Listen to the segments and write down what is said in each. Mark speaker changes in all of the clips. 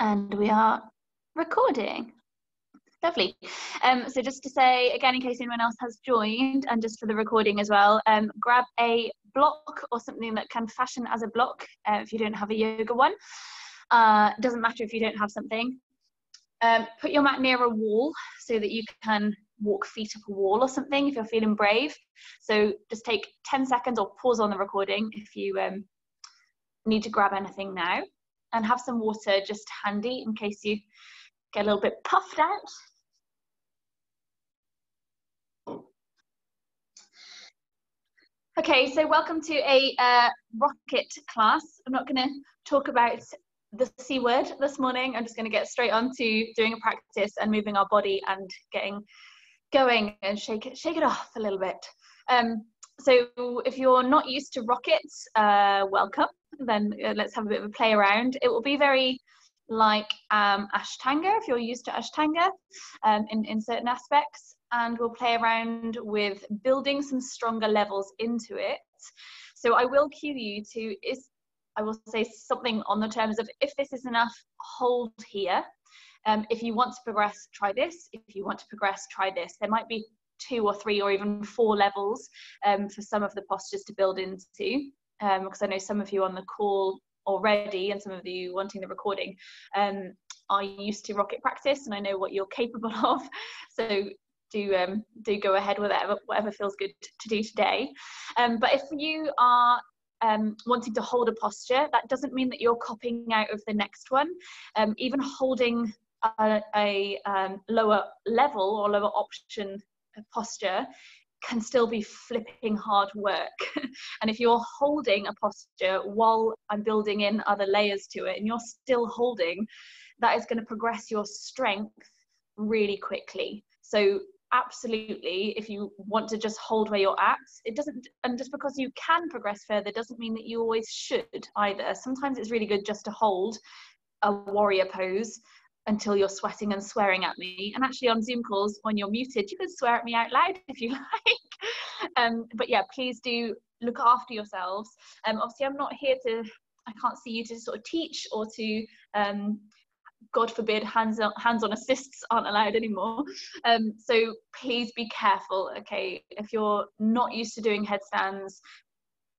Speaker 1: And we are recording. Lovely. Um, so just to say again, in case anyone else has joined, and just for the recording as well, um, grab a block or something that can fashion as a block uh, if you don't have a yoga one. Uh, doesn't matter if you don't have something. Um, put your mat near a wall so that you can walk feet up a wall or something if you're feeling brave. So just take 10 seconds or pause on the recording if you um, need to grab anything now and have some water just handy in case you get a little bit puffed out. Okay, so welcome to a uh, rocket class. I'm not going to talk about the C word this morning. I'm just going to get straight on to doing a practice and moving our body and getting going and shake it, shake it off a little bit. Um, so if you're not used to rockets, uh, welcome then uh, let's have a bit of a play around. It will be very like um, Ashtanga, if you're used to Ashtanga um, in, in certain aspects. And we'll play around with building some stronger levels into it. So I will cue you to, is I will say something on the terms of if this is enough, hold here. Um, if you want to progress, try this. If you want to progress, try this. There might be two or three or even four levels um, for some of the postures to build into because um, I know some of you on the call already and some of you wanting the recording um, are used to rocket practice and I know what you're capable of. So do um, do go ahead with whatever, whatever feels good to do today. Um, but if you are um, wanting to hold a posture, that doesn't mean that you're copying out of the next one. Um, even holding a, a lower level or lower option posture can still be flipping hard work. and if you're holding a posture while I'm building in other layers to it and you're still holding, that is going to progress your strength really quickly. So absolutely if you want to just hold where you're at it doesn't and just because you can progress further doesn't mean that you always should either sometimes it's really good just to hold a warrior pose until you're sweating and swearing at me. And actually, on Zoom calls, when you're muted, you can swear at me out loud if you like. um, but yeah, please do look after yourselves. Um, obviously, I'm not here to, I can't see you to sort of teach or to, um, God forbid, hands on, hands on assists aren't allowed anymore. Um, so please be careful, okay? If you're not used to doing headstands,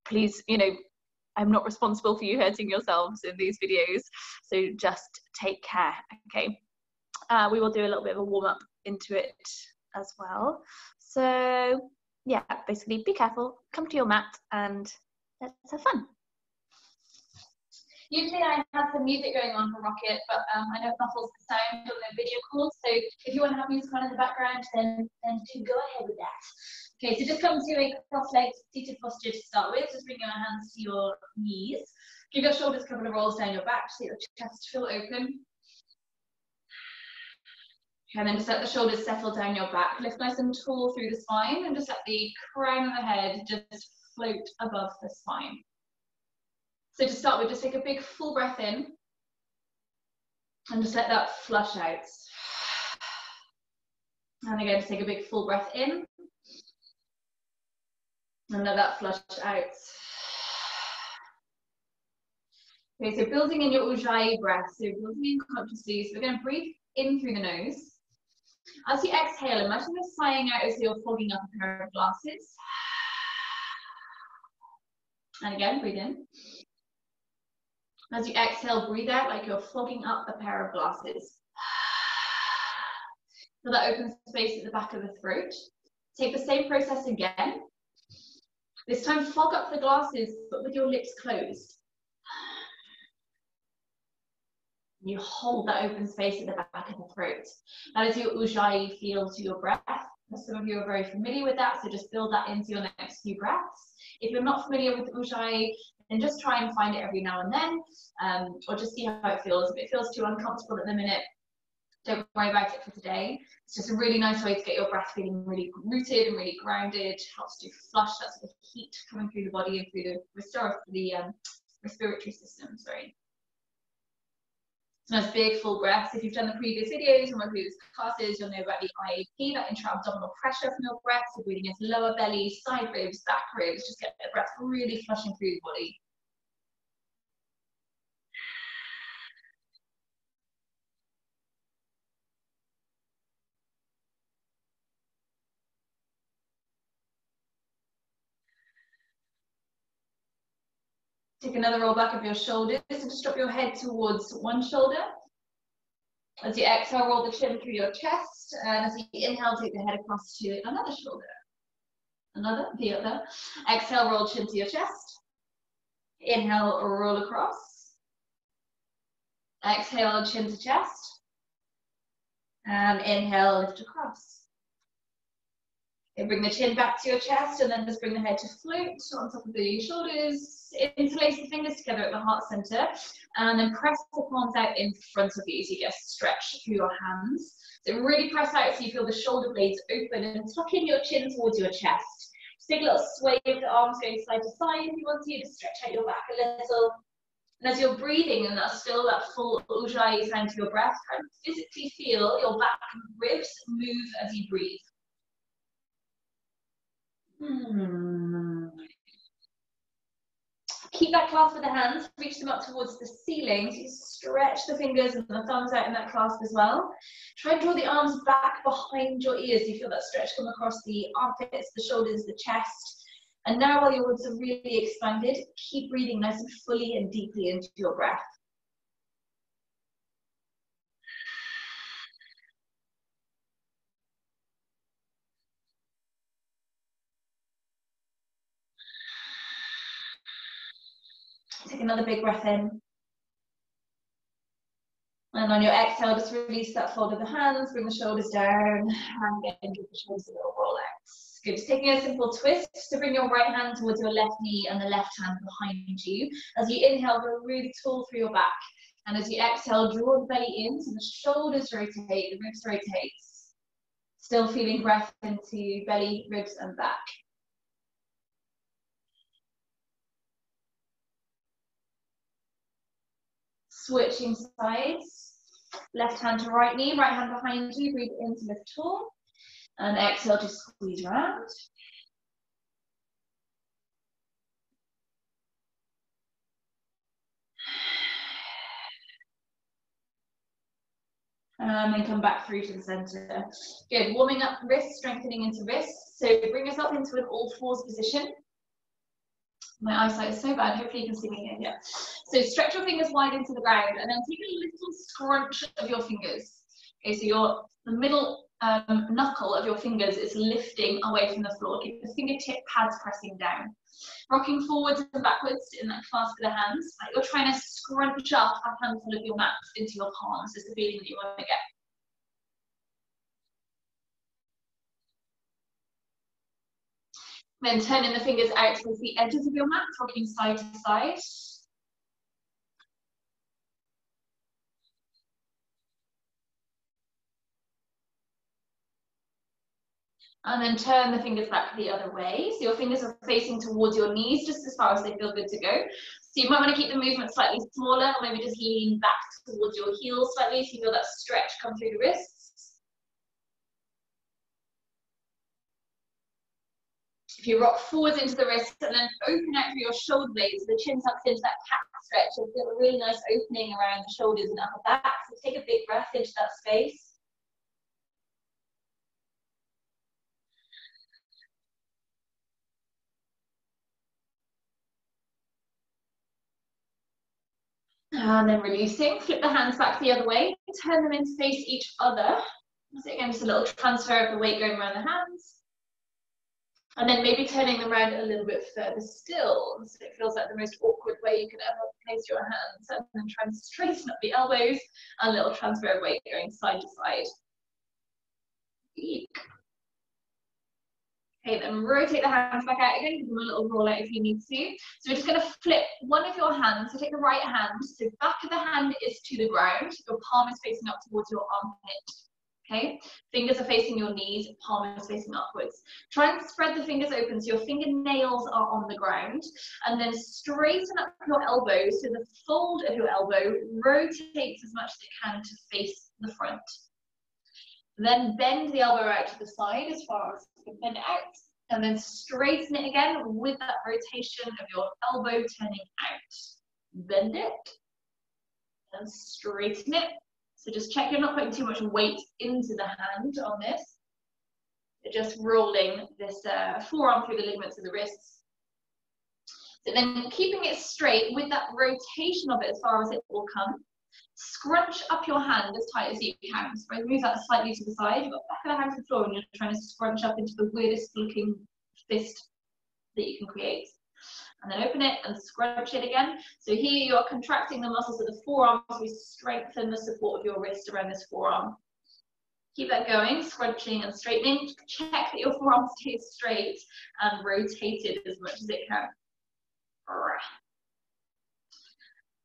Speaker 1: please, you know, I'm not responsible for you hurting yourselves in these videos. So just take care, okay? Uh, we will do a little bit of a warm up into it as well. So yeah, basically be careful, come to your mat and let's have fun. Usually I have some music going on for Rocket, but um, I know it muffles the sound on the video call. So if you want to have music on in the background, then, then do go ahead with that. Okay, so just come to a cross-legged seated posture to start with. Just bring your hands to your knees. Give your shoulders a couple of rolls down your back so your chest feel open. And then just let the shoulders settle down your back. Lift nice and tall through the spine and just let the crown of the head just float above the spine. So to start with, just take a big full breath in and just let that flush out. And again, just take a big full breath in and let that flush out. Okay, so building in your Ujjayi breath, so building in consciously. So we're going to breathe in through the nose. As you exhale, imagine you're sighing out as you're fogging up a pair of glasses. And again, breathe in. As you exhale, breathe out like you're fogging up a pair of glasses. So that open space at the back of the throat. Take the same process again, this time, fog up the glasses, but with your lips closed. You hold that open space at the back of the throat. That is your ujjayi feel to your breath. Some of you are very familiar with that, so just build that into your next few breaths. If you're not familiar with ujjayi, then just try and find it every now and then, um, or just see how it feels. If it feels too uncomfortable at the minute, don't worry about it for today. It's just a really nice way to get your breath feeling really rooted and really grounded. Helps to flush that sort of heat coming through the body and through the the um, respiratory system. Sorry. So nice big full breaths. If you've done the previous videos and my previous classes, you'll know about the IAP, that intra-abdominal pressure from your breath. So breathing into lower belly, side ribs, back ribs, just get the breath really flushing through the body. Take another roll back of your shoulders and just drop your head towards one shoulder. As you exhale, roll the chin through your chest. And as you inhale, take the head across to another shoulder. Another, the other. Exhale, roll chin to your chest. Inhale, roll across. Exhale, chin to chest. And inhale, lift across. Okay, bring the chin back to your chest and then just bring the head to float on top of the shoulders. Interlace the fingers together at the heart center and then press the palms out in front of you so you a stretch through your hands. So really press out so you feel the shoulder blades open and tuck in your chin towards your chest. Just take a little sway of the arms going side to side if you want to. Just stretch out your back a little. And as you're breathing and that's still that full ujjayi sound to your breath, try physically feel your back ribs move as you breathe. Hmm. Keep that clasp with the hands, reach them up towards the ceiling. So you stretch the fingers and the thumbs out in that clasp as well. Try and draw the arms back behind your ears. You feel that stretch come across the armpits, the shoulders, the chest. And now while your ribs are really expanded, keep breathing nice and fully and deeply into your breath. Take another big breath in. And on your exhale, just release that fold of the hands, bring the shoulders down, and again, give the shoulders a little out. Good. Just taking a simple twist to bring your right hand towards your left knee and the left hand behind you. As you inhale, go really tall through your back. And as you exhale, draw the belly in so the shoulders rotate, the ribs rotate. Still feeling breath into belly, ribs, and back. Switching sides. Left hand to right knee, right hand behind you. Breathe in to lift tall. And exhale to squeeze around. Um, and come back through to the center. Good, warming up wrists, strengthening into wrists. So bring yourself into an all fours position. My eyesight is so bad, hopefully you can see me here. Yeah. So stretch your fingers wide into the ground and then take a little scrunch of your fingers. Okay, so your the middle um, knuckle of your fingers is lifting away from the floor. Keep the fingertip pads pressing down. Rocking forwards and backwards in that clasp of the hands, like you're trying to scrunch up a handful of your mat into your palms is the feeling that you want to get. Then turning the fingers out towards the edges of your mat, rocking side to side. And then turn the fingers back the other way. So your fingers are facing towards your knees just as far as they feel good to go. So you might want to keep the movement slightly smaller or maybe just lean back towards your heels slightly so you feel that stretch come through the wrists. If you rock forwards into the wrists and then open out through your shoulder blades, the chin tucks into that cat stretch, you'll feel a really nice opening around the shoulders and upper back. So take a big breath into that space. And then releasing, flip the hands back the other way, turn them in face each other. So again, just a little transfer of the weight going around the hands. And then maybe turning them around a little bit further still. So it feels like the most awkward way you could ever place your hands. And then try and straighten up the elbows, and a little transfer of weight going side to side. Eek. Okay, then rotate the hands back out again, give them a little roll out if you need to. So we're just gonna flip one of your hands, so take the right hand, so back of the hand is to the ground, your palm is facing up towards your armpit. Okay, fingers are facing your knees, palm is facing upwards. Try and spread the fingers open so your fingernails are on the ground, and then straighten up your elbows so the fold of your elbow rotates as much as it can to face the front. Then bend the elbow out to the side as far as you can bend out. And then straighten it again with that rotation of your elbow turning out. Bend it. And straighten it. So just check you're not putting too much weight into the hand on this. You're just rolling this uh, forearm through the ligaments of the wrists. So then keeping it straight with that rotation of it as far as it will come, scrunch up your hand as tight as you can. So move that slightly to the side. You've got back of the hand to the floor and you're trying to scrunch up into the weirdest looking fist that you can create. And then open it and scrunch it again. So here you're contracting the muscles of the forearm to strengthen the support of your wrist around this forearm. Keep that going, scrunching and straightening. Check that your forearm stays straight and rotated as much as it can.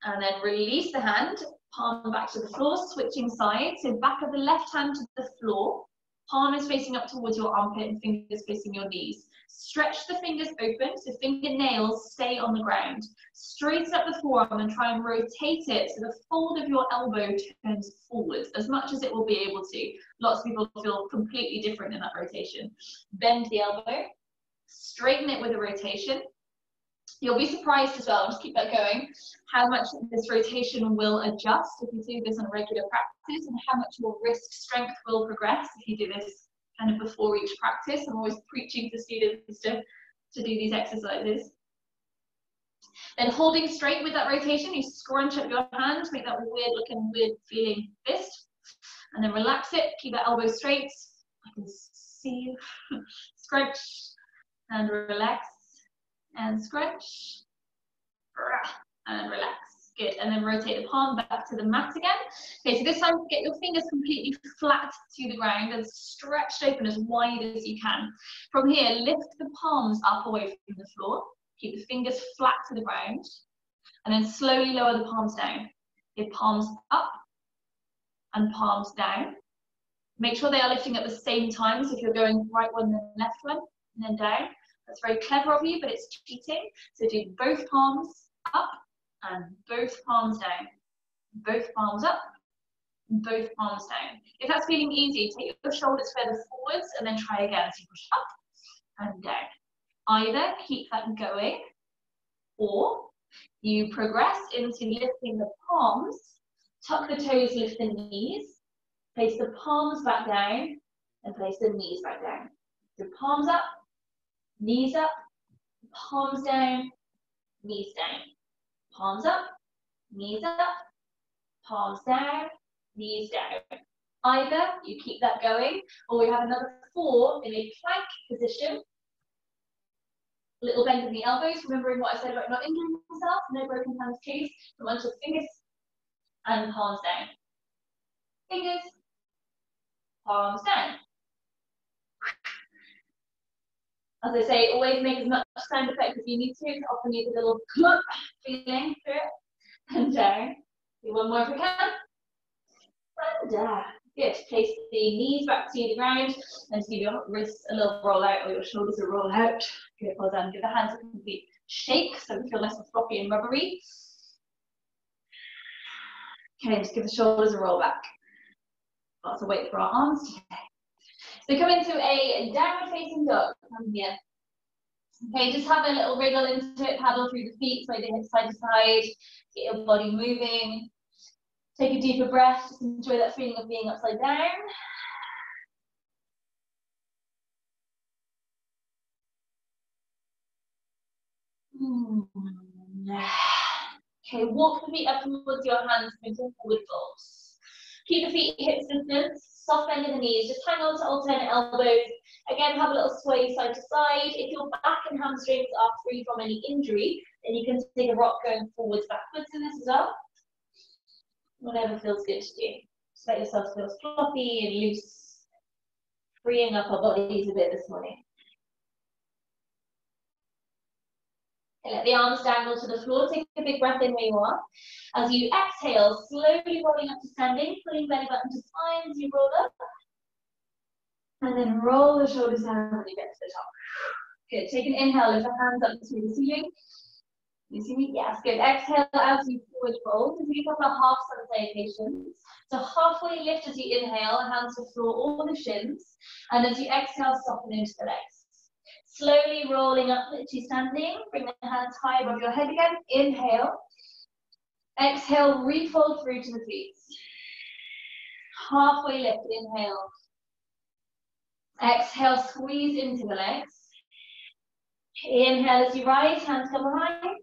Speaker 1: And then release the hand, palm back to the floor, switching sides. So back of the left hand to the floor, palm is facing up towards your armpit and fingers facing your knees. Stretch the fingers open so fingernails stay on the ground. Straighten up the forearm and try and rotate it so the fold of your elbow turns forward as much as it will be able to. Lots of people feel completely different in that rotation. Bend the elbow, straighten it with a rotation, You'll be surprised as well, just keep that going, how much this rotation will adjust if you do this on regular practice and how much your wrist strength will progress if you do this kind of before each practice. I'm always preaching to students to, to do these exercises. Then holding straight with that rotation, you scrunch up your hand, make that weird looking, weird feeling fist, and then relax it, keep that elbow straight. I can see you. Scrunch and relax and scrunch and relax. Good, and then rotate the palm back to the mat again. Okay, so this time get your fingers completely flat to the ground and stretched open as wide as you can. From here, lift the palms up away from the floor. Keep the fingers flat to the ground. And then slowly lower the palms down. Okay, palms up and palms down. Make sure they are lifting at the same time. So if you're going right one, then left one, and then down. That's very clever of you, but it's cheating. So do both palms up and both palms down. Both palms up, both palms down. If that's feeling easy, take your shoulders further forwards and then try again. So push up and down. Either keep that going or you progress into lifting the palms, tuck the toes, lift the knees, place the palms back down and place the knees back down. So palms up, Knees up, palms down, knees down. Palms up, knees up, palms down, knees down. Either you keep that going, or we have another four in a plank position. Little bend in the elbows, remembering what I said about not injuring yourself, no broken hands please. From under the fingers and palms down. Fingers, palms down. As I say, always make as much sound effect as you need to. Often need a little clump feeling through it. And down. Do one more if we can. And down. Good. Place the knees back to the ground and give your wrists a little roll out or your shoulders a roll out. Good. Well done. Give the hands a complete shake so they feel nice and floppy and rubbery. Okay, just give the shoulders a roll back. Lots of weight for our arms today. So come into a downward facing dog from here. Okay, just have a little wriggle into it, paddle through the feet, sway the hips side to side, get your body moving. Take a deeper breath, just enjoy that feeling of being upside down. Hmm. Okay, walk the feet up towards your hands into forward folds. Keep the feet hips distance soft bend in the knees, just hang on to alternate elbows. Again, have a little sway side to side. If your back and hamstrings are free from any injury, then you can take a rock going forwards, backwards in this as well. Whatever feels good to you. Just let yourself feel floppy and loose, freeing up our bodies a bit this morning. Let the arms dangle to the floor. Take a big breath in where you are. As you exhale, slowly rolling up to standing, pulling belly button to spine as you roll up. And then roll the shoulders down when you get to the top. Good. Take an inhale, lift the hands up to the ceiling. You see me? Yes, good. Exhale as you forward fold. So you talk about half sun salutations. So halfway lift as you inhale, hands to floor, all the shins. And as you exhale, soften into the legs. Slowly rolling up to standing. Bring the hands high above your head again. Inhale. Exhale, refold through to the feet. Halfway lift, inhale. Exhale, squeeze into the legs. Inhale as you rise, hands come behind.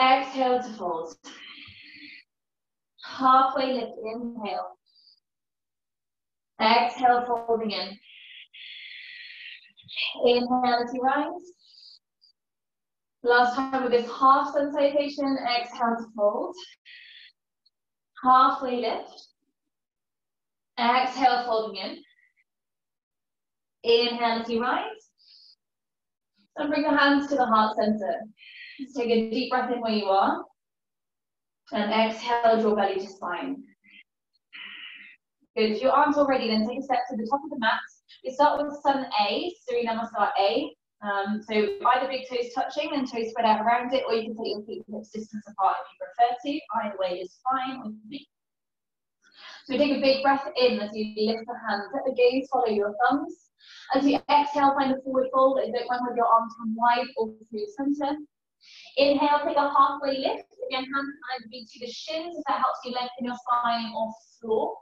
Speaker 1: Exhale to fold. Halfway lift, inhale. Exhale, folding in. Inhale as you rise. Last time with this half sensation, exhale to fold. Halfway lift. Exhale, folding in. Inhale as you rise. And bring the hands to the heart center. Just take a deep breath in where you are. And exhale, draw belly to spine. Good. If your arms are ready, then take a step to the top of the mat. We start with Sun A, Surya Namaskar A. Um, so either big toes touching and toes spread out around it, or you can take your feet hips distance apart if you prefer to. Either way is fine. So take a big breath in as you lift the hands. Let the gaze follow your thumbs. As you exhale, find a forward fold and don't mind with your arms come wide or through center. Inhale, take a halfway lift. Again, hands behind you to the shins if that helps you lengthen your spine off floor.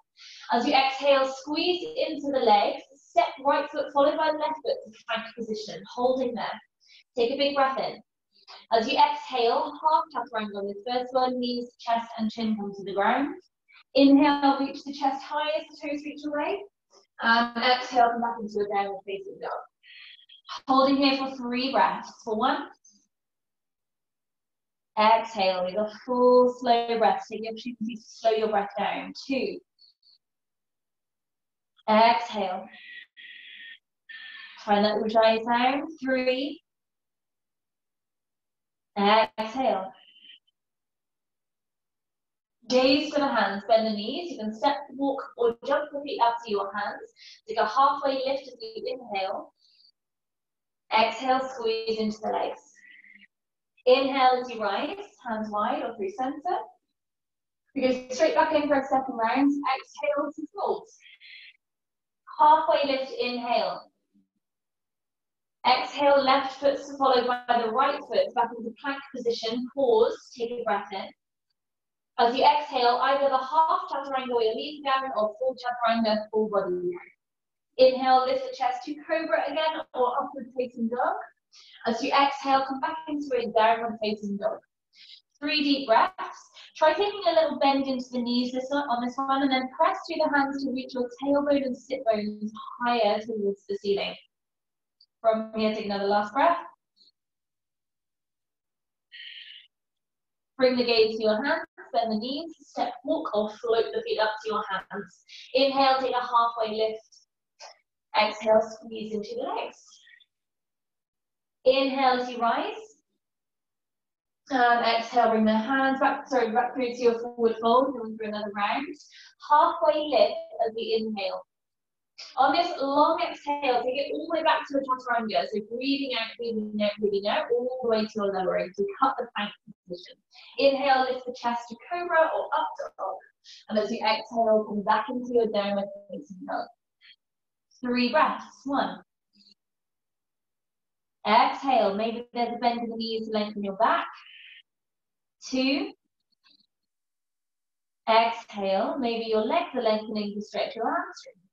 Speaker 1: As you exhale, squeeze into the legs. Step right foot followed by the left foot to plank position, holding there. Take a big breath in. As you exhale, half chaturanga this first one, knees, chest, and chin come to the ground. Inhale, reach the chest high as the toes reach away. And exhale, come back into a downward facing dog. Holding here for three breaths. For one. Exhale with a full slow breath. Take the opportunity to slow your breath down. Two. Exhale. Try and let Ujjayi down. Three. Exhale. Gaze to the hands, bend the knees. You can step, walk, or jump the feet up to your hands. Take a halfway lift as you inhale. Exhale, squeeze into the legs. Inhale as you rise, hands wide or through center. We go straight back in for a second round. Exhale to fold. Halfway lift, inhale. Exhale, left foot followed by the right foot back into plank position. Pause, take a breath in. As you exhale, either the half chaturanga where you're leaning down or full chaturanga, full body down. Inhale, lift the chest to cobra again or upward facing dog. As you exhale, come back into a downward facing dog. Three deep breaths. Try taking a little bend into the knees this one, on this one and then press through the hands to reach your tailbone and sit bones higher towards the ceiling. From here, take another last breath. Bring the gaze to your hands, bend the knees, step, walk, or float the feet up to your hands. Inhale, take a halfway lift. Exhale, squeeze into the legs. Inhale as you rise. Exhale, bring the hands back, sorry, back through to your forward fold, going through another round. Halfway lift as we inhale. On this long exhale, take it all the way back to the chaturanga. So breathing out, breathing out, breathing out, all the way to your lower ribs. So cut the plank position. Inhale, lift the chest to cobra or up to dog. And as you exhale, come back into your downward facing dog. Three breaths. One. Exhale. Maybe there's a bend in the knees to lengthen your back. Two. Exhale. Maybe your legs are lengthening to stretch your hamstrings.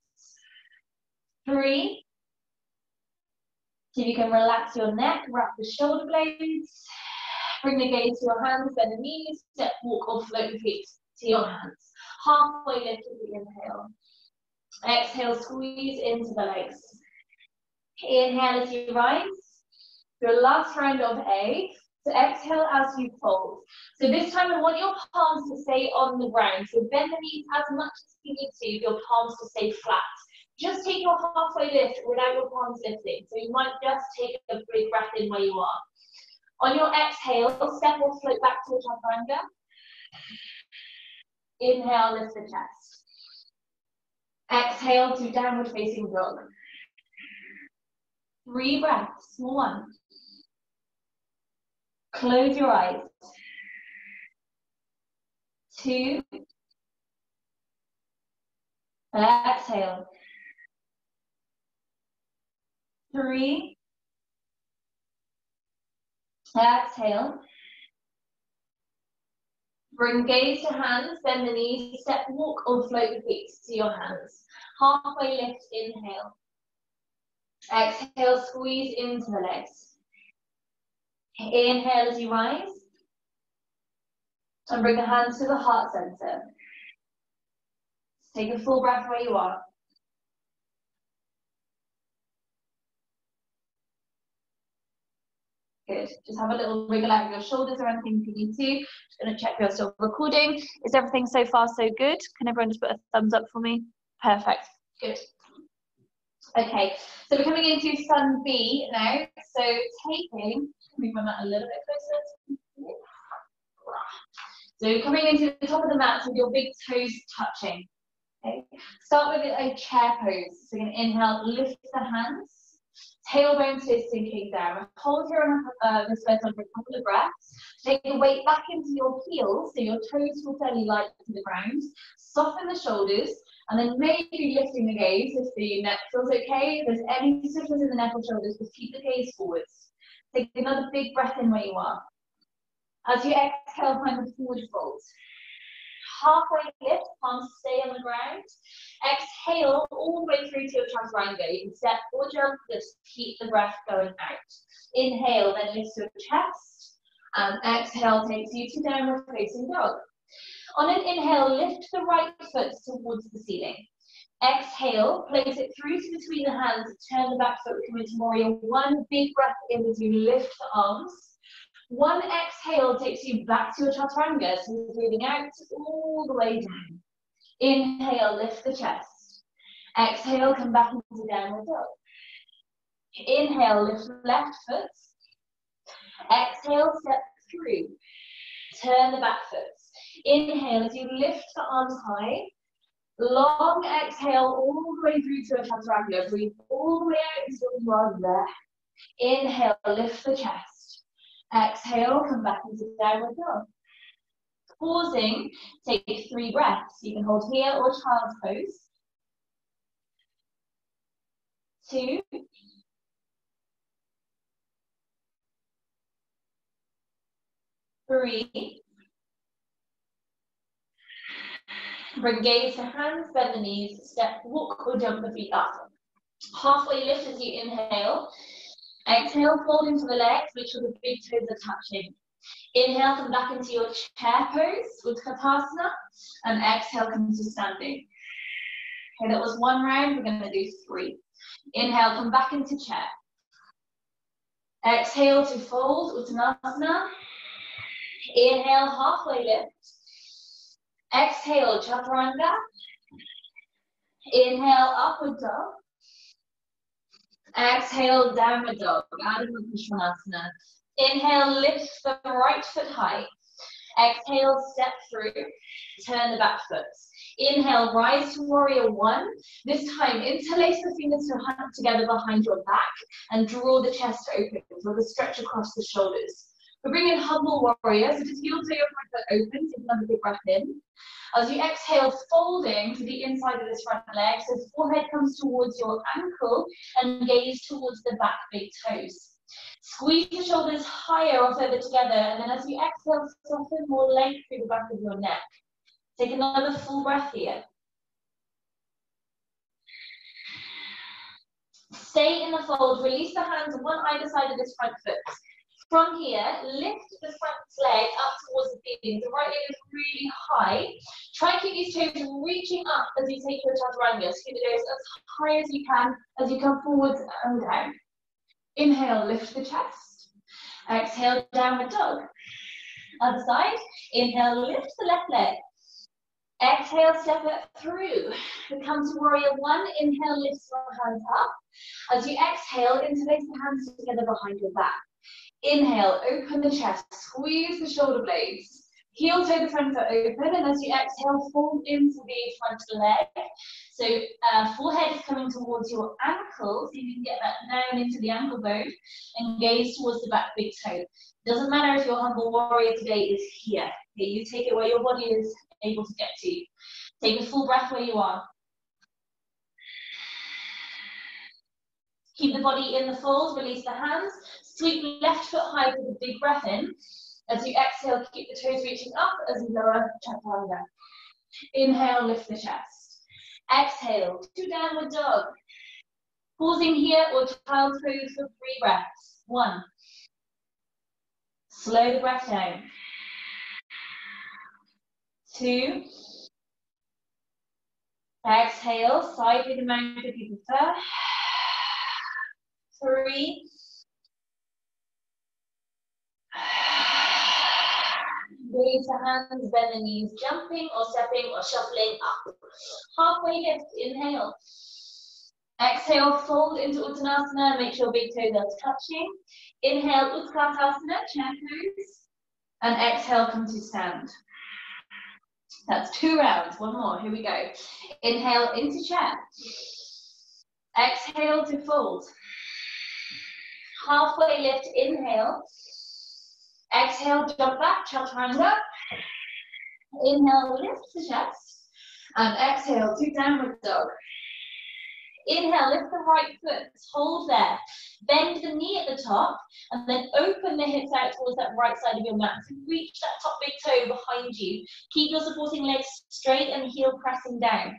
Speaker 1: Three. See if you can relax your neck, wrap the shoulder blades. Bring the gaze to your hands, bend the knees, step, walk, or float the feet to your hands. Halfway lift as you inhale. Exhale, squeeze into the legs. Inhale as you rise. Your last round of A. So exhale as you fold. So this time I want your palms to stay on the ground. So bend the knees as much as you need to, your palms to stay flat. Just take your halfway lift without your palms lifting. So you might just take a big breath in where you are. On your exhale, step or float back to chaturanga. Inhale, lift the chest. Exhale to downward facing dog. Three breaths. One. Close your eyes. Two. Exhale. Three. Exhale. Bring gaze to hands, bend the knees, step, walk, or float the feet to your hands. Halfway lift, inhale. Exhale, squeeze into the legs. Inhale as you rise. And bring the hands to the heart center. Take a full breath where you are. Good. Just have a little wriggle out of your shoulders or anything if you need to. Just going to check you're still recording. Is everything so far so good? Can everyone just put a thumbs up for me? Perfect. Good. Okay, so we're coming into Sun B now. So taking, move my mat a little bit closer. So coming into the top of the mat with your big toes touching. Okay, start with a chair pose. So you're going to inhale, lift the hands tailbone sinking down. Hold on uh, bed for a couple of breaths. Take the weight back into your heels, so your toes will fairly light to the ground. Soften the shoulders, and then maybe lifting the gaze if the neck feels okay. If there's any stiffness in the neck or shoulders, just keep the gaze forwards. Take another big breath in where you are. As you exhale, find the forward fold halfway lift, palms stay on the ground. Exhale all the way through to your chaturanga. You can step or jump, just keep the breath going out. Inhale, then lift your chest. And exhale takes you to downward facing dog. On an inhale, lift the right foot towards the ceiling. Exhale, place it through to between the hands, turn the back foot, come into warrior one. Big breath in as you lift the arms. One exhale takes you back to your chaturanga. So you're breathing out all the way down. Inhale, lift the chest. Exhale, come back into downward dog. Inhale, lift the left foot. Exhale, step through. Turn the back foot. Inhale as you lift the arms high. Long exhale all the way through to a chaturanga. Breathe all the way out until you are there. Inhale, lift the chest. Exhale, come back into downward dog. Pausing, take three breaths. You can hold here or child's pose. Two. Three. Bring gaze to hands, bend the knees, step, walk or jump the feet up. Halfway lift as you inhale. Exhale, fold into the legs, make sure the big toes are touching. Inhale, come back into your chair pose Utkatasana, and exhale, come to standing. Okay, that was one round, we're gonna do three. Inhale, come back into chair. Exhale to fold, Uttanasana. Inhale, halfway lift. Exhale, Chaturanga. Inhale, upward dog. Exhale, downward dog, Adho Mukha Inhale, lift the right foot high. Exhale, step through, turn the back foot. Inhale, rise to warrior one. This time, interlace the fingers to together behind your back and draw the chest open with the stretch across the shoulders. We bring in humble warrior, so just heel to your front foot open, take another big breath in. As you exhale, folding to the inside of this front leg, so forehead comes towards your ankle and gaze towards the back big toes. Squeeze the shoulders higher or further together, and then as you exhale, soften more length through the back of your neck. Take another full breath here. Stay in the fold, release the hands one either side of this front foot. From here, lift the front leg up towards the ceiling. The right leg is really high. Try and keep these toes reaching up as you take your chaturanga. Keep the toes as high as you can as you come forwards and down. Inhale, lift the chest. Exhale, downward dog. Other side. Inhale, lift the left leg. Exhale, step it through. We come to warrior one. Inhale, lift your hands up. As you exhale, interlace the hands together behind your back. Inhale, open the chest, squeeze the shoulder blades. Heel toe the front foot open, and as you exhale, fold into the front leg. So uh, forehead is coming towards your ankle, so you can get that down into the ankle bone, and gaze towards the back big toe. Doesn't matter if your humble warrior today is here. Okay, you take it where your body is able to get to. Take a full breath where you are. Keep the body in the fold, release the hands. Sweep left foot high with a big breath in. As you exhale, keep the toes reaching up as you lower chaturanga. Inhale, lift the chest. Exhale, to downward dog. Pausing here or child's pose for three breaths. One. Slow the breath down. Two. Exhale, side with the mouth if you prefer. Three. Raise the hands, bend the knees, jumping or stepping or shuffling up. Halfway lift, inhale. Exhale, fold into Uttanasana, make sure big toes are touching. Inhale, Utkatasana, chair pose. And exhale, come to stand. That's two rounds, one more, here we go. Inhale into chair. Exhale to fold. Halfway lift, inhale. Exhale, jump back, chaturanga. Inhale, lift the chest. And exhale to downward dog. Inhale, lift the right foot, hold there. Bend the knee at the top, and then open the hips out towards that right side of your mat. Reach that top big toe behind you. Keep your supporting legs straight and heel pressing down.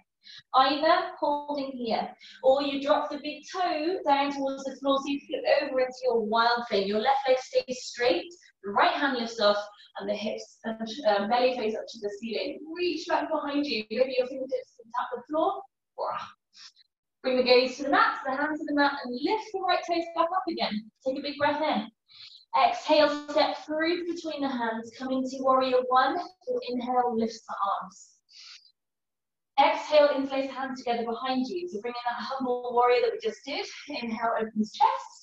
Speaker 1: Either holding here, or you drop the big toe down towards the floor so you flip over into your wild thing. Your left leg stays straight, right hand lifts off, and the hips and um, belly face up to the ceiling. Reach back behind you. Maybe your fingertips can tap the floor. Bring the gaze to the mat, the hands to the mat, and lift the right toes back up again. Take a big breath in. Exhale, step through between the hands, come into warrior one. inhale, lifts the arms. Exhale, interlace the hands together behind you. So bring in that humble warrior that we just did. Inhale, opens chest.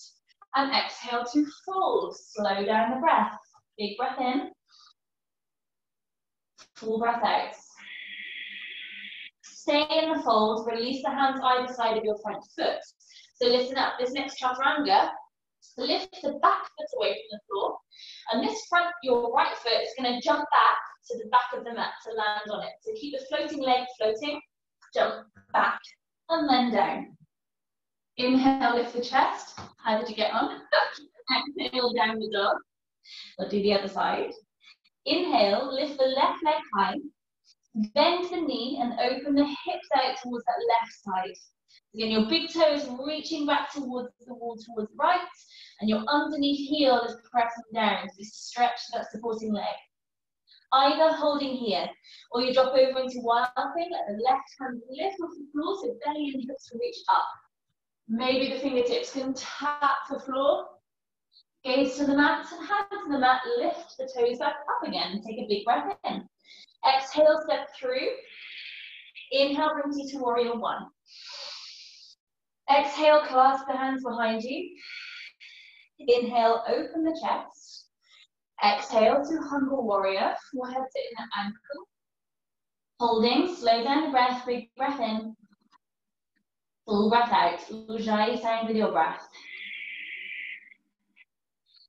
Speaker 1: And exhale to fold. Slow down the breath. Big breath in. Full breath out. Stay in the fold, release the hands either side of your front foot. So listen up, this next chaturanga, lift the back foot away from the floor. And this front, your right foot is gonna jump back to the back of the mat to land on it. So keep the floating leg floating, jump back, and then down. Inhale, lift the chest. How did you get on? Exhale, down the dog. We'll do the other side. Inhale, lift the left leg high. Bend the knee and open the hips out towards that left side. Again, your big toe is reaching back towards the wall towards the right, and your underneath heel is pressing down. So stretch that supporting leg. Either holding here, or you drop over into wild thing, let the left hand lift off the floor, so belly and hips reach up. Maybe the fingertips can tap the floor. Gaze to the mat and hands to the mat, lift the toes back up again. Take a big breath in. Exhale, step through. Inhale, brings you to warrior one. Exhale, clasp the hands behind you. Inhale, open the chest. Exhale to humble warrior, forehead to inner ankle. Holding, slow down the breath, big breath in. Full breath out. Ujjayi sound with your breath.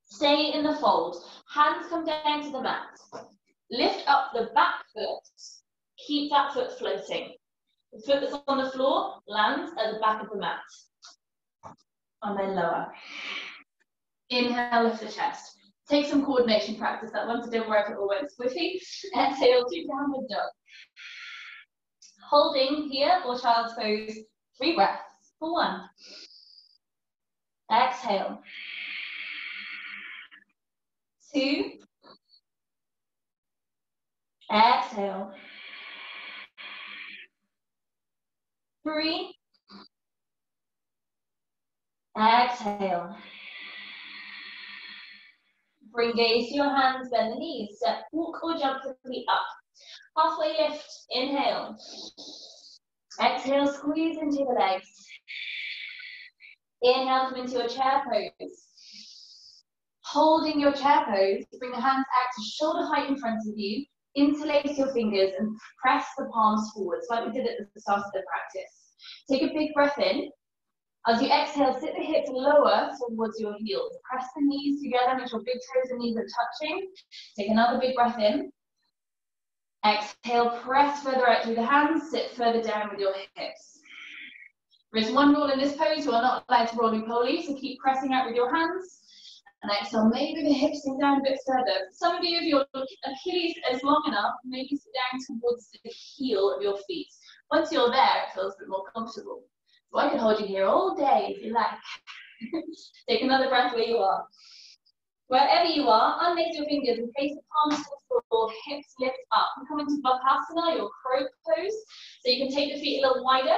Speaker 1: Stay in the fold. Hands come down to the mat. Lift up the back foot. Keep that foot floating. The foot that's on the floor lands at the back of the mat. And then lower. Inhale, lift the chest. Take some coordination practice. That one, so don't if it all went squiffy. Exhale to downward dog. Holding here or child's pose. Three breaths for one. Exhale. Two. Exhale. Three. Exhale. Bring gaze to your hands, bend the knees. Step, walk or jump feet up. Halfway lift, inhale. Exhale, squeeze into the legs. Inhale, come into your chair pose. Holding your chair pose, bring the hands out to shoulder height in front of you interlace your fingers and press the palms forwards like we did at the start of the practice. Take a big breath in. As you exhale, sit the hips lower towards your heels. Press the knees together, make sure big toes and knees are touching. Take another big breath in. Exhale, press further out through the hands, sit further down with your hips. There is one rule in this pose, you are not allowed to roly-poly, so keep pressing out with your hands. And exhale, maybe the hips sink down a bit further. Some of you, if your Achilles is long enough, maybe sit down towards the heel of your feet. Once you're there, it feels a bit more comfortable. So I can hold you here all day if you like. Take another breath where you are. Wherever you are, unlace your fingers and place the palms to the floor, hips lift up. Come into Bakasana, your crow pose. So you can take the feet a little wider.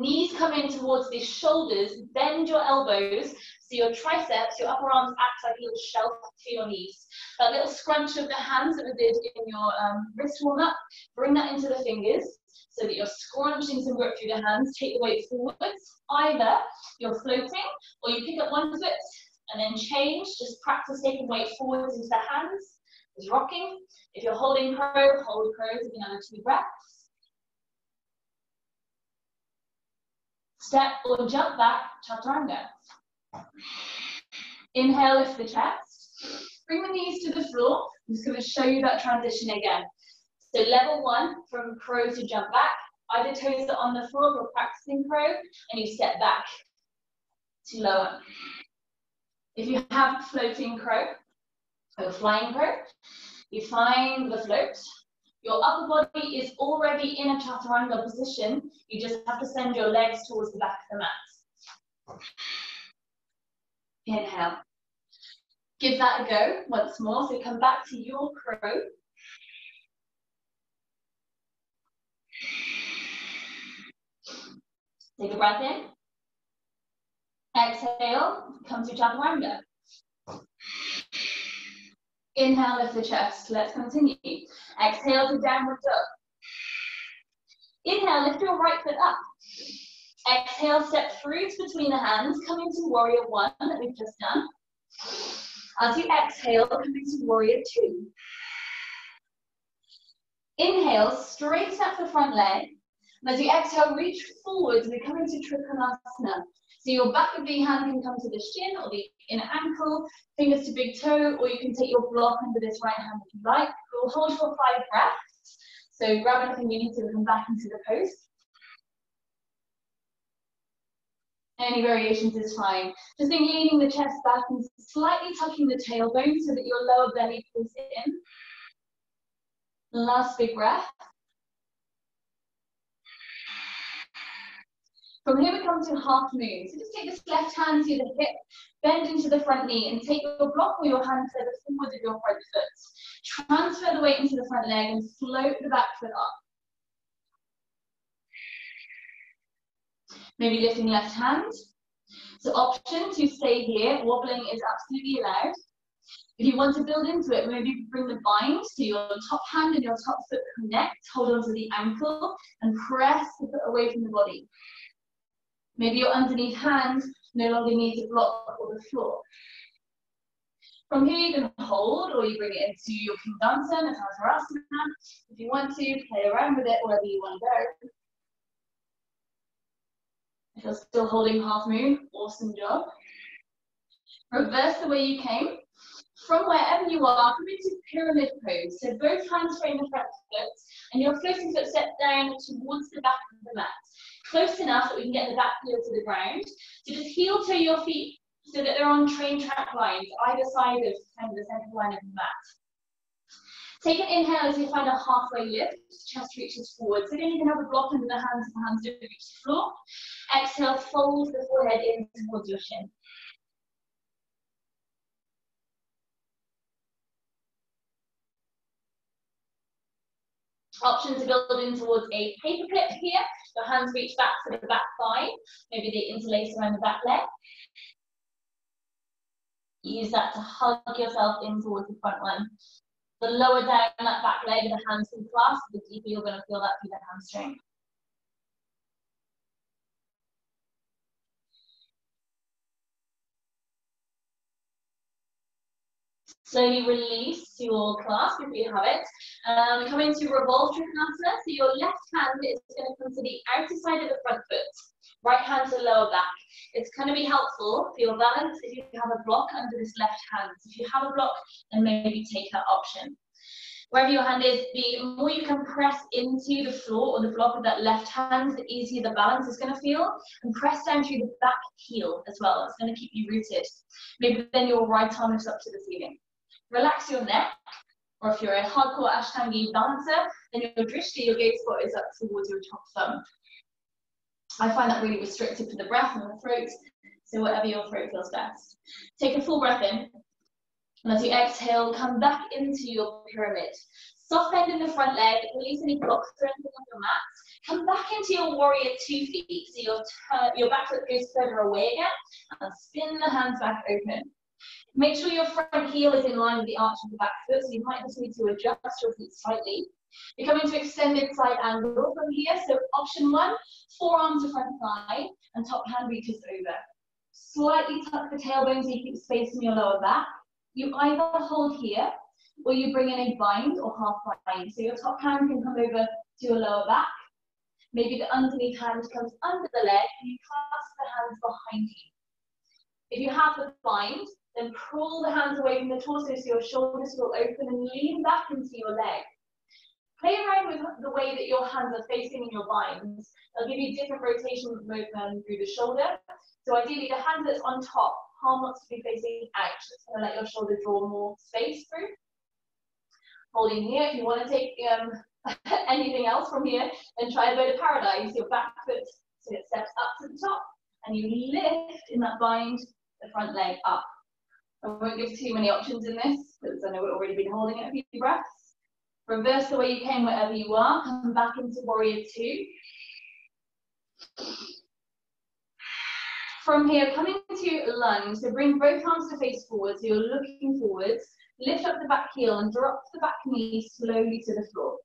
Speaker 1: Knees come in towards the shoulders, bend your elbows, so your triceps, your upper arms act like a little shelf to your knees. That little scrunch of the hands that we did in your um, wrist warm up, bring that into the fingers so that you're scrunching some grip through the hands. Take the weight forwards. Either you're floating or you pick up one foot and then change. Just practice taking weight forwards into the hands. Is rocking. If you're holding crow, hold crow for another two breaths. Step or jump back, chaturanga. Inhale, lift the chest. Bring the knees to the floor. I'm just going to show you that transition again. So level one, from crow to jump back. Either toes are on the floor, we're practicing crow, and you step back to lower. If you have floating crow, or flying crow, you find the float, your upper body is already in a chaturanga position. You just have to send your legs towards the back of the mat. Inhale. Give that a go once more. So come back to your crow. Take a breath in. Exhale, come to chaturanga. Inhale, lift the chest. Let's continue. Exhale to downward dog. Inhale, lift your right foot up. Exhale, step through to between the hands, come into warrior one that we've just done. As you exhale, come into warrior two. Inhale, straighten up the front leg. And as you exhale, reach forwards, we come into Trikonasana. So your back of the hand can come to the shin or the inner ankle, fingers to big toe, or you can take your block under this right hand if you like. We'll hold for five breaths. So grab anything you need to come back into the pose. Any variations is fine. Just think leaning the chest back and slightly tucking the tailbone so that your lower belly pulls in. Last big breath. From here we come to half moon. So just take this left hand to the hip, bend into the front knee, and take your block or your hand further forward of your front foot. Transfer the weight into the front leg and float the back foot up. Maybe lifting left hand. So option to stay here, wobbling is absolutely allowed. If you want to build into it, maybe bring the bind to your top hand and your top foot connect, hold onto the ankle, and press the foot away from the body. Maybe your underneath hand no longer needs a block or the floor. From here, you can hold or you bring it into your King Dancer, Natarajasana. If you want to, play around with it wherever you want to go. If you're still holding half moon, awesome job. Reverse the way you came. From wherever you are, come into pyramid pose. So both hands frame the front foot, and your floating foot step down towards the back of the mat close enough that we can get the back heel to the ground. So just heel toe your feet so that they're on train track lines, either side of kind of the center line of the mat. Take an inhale as you find a halfway lift, chest reaches forward. So then you can have a block under the hands the hands don't reach the floor. Exhale, fold the forehead in towards your shin. Option to build in towards a paper clip here. Your hands reach back to the back thigh. Maybe they interlace around the back leg. Use that to hug yourself in towards the front one. The lower down that back leg, the hands can clasp, the deeper you're going to feel that through the hamstring. Slowly release your clasp if you have it. Um, come into revolve trikonasana. So your left hand is going to come to the outer side of the front foot. Right hand to lower back. It's going to be helpful for your balance if you have a block under this left hand. If you have a block, then maybe take that option. Wherever your hand is, the more you can press into the floor or the block of that left hand, the easier the balance is going to feel. And press down through the back heel as well. It's going to keep you rooted. Maybe then your right arm is up to the ceiling. Relax your neck, or if you're a hardcore Ashtangi dancer, then your drishti, your gaze spot is up towards your top thumb. I find that really restrictive for the breath and the throat, so whatever your throat feels best. Take a full breath in, and as you exhale, come back into your pyramid. Soft bend in the front leg, release any blocks or anything on your mat. Come back into your warrior two feet, so your, your back foot goes further away again, and spin the hands back open. Make sure your front heel is in line with the arch of the back foot, so you might just need to adjust your feet slightly. You're coming to extended side angle from here. So option one, forearm to front thigh and top hand reaches over. Slightly tuck the tailbone so you keep space in your lower back. You either hold here or you bring in a bind or half bind. So your top hand can come over to your lower back. Maybe the underneath hand comes under the leg and you clasp the hands behind you. If you have the bind, then pull the hands away from the torso so your shoulders will open and lean back into your leg. Play around with the way that your hands are facing in your binds. They'll give you different rotation movement through the shoulder. So ideally the hand that's on top, palm wants to be facing out. Going to let your shoulder draw more space through. Holding here, if you want to take um, anything else from here, then try a bird of paradise. Your back foot so it steps up to the top, and you lift in that bind the front leg up. I won't give too many options in this because I know we've already been holding it a few breaths. Reverse the way you came wherever you are. Come back into warrior two. From here, coming to lunge. So bring both arms to face forward. So you're looking forwards. Lift up the back heel and drop the back knee slowly to the floor.